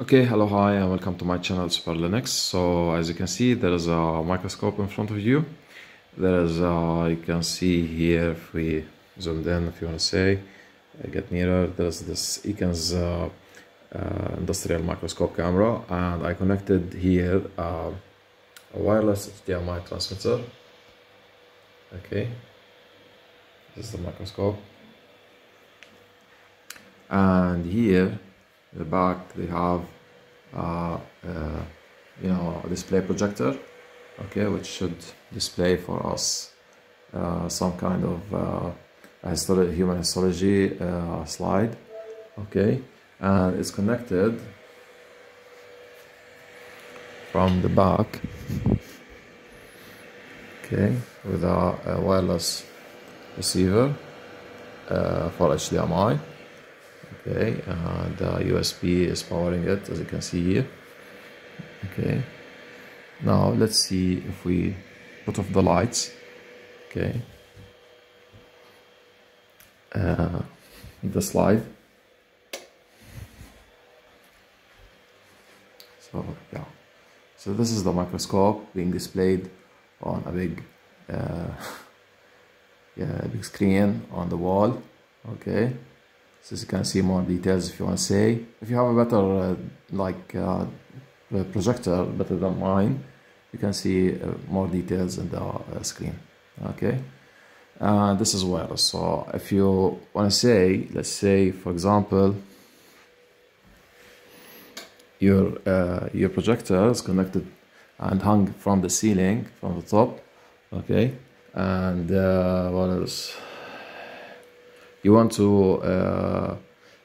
Okay, hello, hi, and welcome to my channel Super Linux. So as you can see, there is a microscope in front of you. There is, uh, you can see here, if we zoomed in, if you want to say, uh, get nearer, there's this Eakins uh, uh, industrial microscope camera, and I connected here uh, a wireless HDMI transmitter. Okay, this is the microscope, and here the back they have uh, uh, you know a display projector okay which should display for us uh, some kind of uh, histori human histology uh, slide okay and it's connected from the back okay with a, a wireless receiver uh, for HDMI okay uh, USB is powering it as you can see here. Okay. Now let's see if we put off the lights. Okay. Uh, the slide. So yeah. So this is the microscope being displayed on a big uh, yeah, big screen on the wall. Okay so you can see more details if you want to say. If you have a better uh, like uh, projector better than mine you can see uh, more details in the uh, screen. Okay? Uh, this is wireless so if you want to say let's say for example your uh, your projector is connected and hung from the ceiling from the top okay? And what else you want to uh,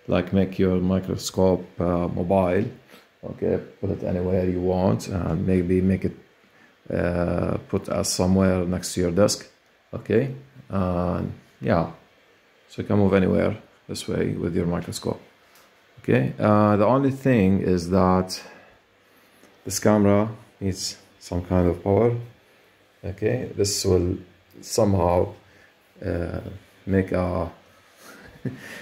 like make your microscope uh, mobile okay? Put it anywhere you want and maybe make it uh, put us somewhere next to your desk okay? And yeah. So you can move anywhere this way with your microscope okay? Uh, the only thing is that this camera needs some kind of power okay? This will somehow uh, make a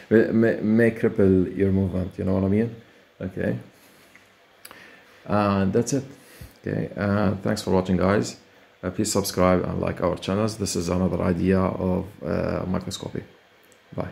may cripple your movement you know what i mean? Okay. And that's it. Okay uh, thanks for watching guys. Uh, please subscribe and like our channels. This is another idea of uh, microscopy. Bye